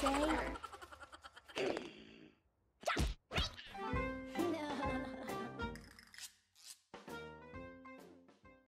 say?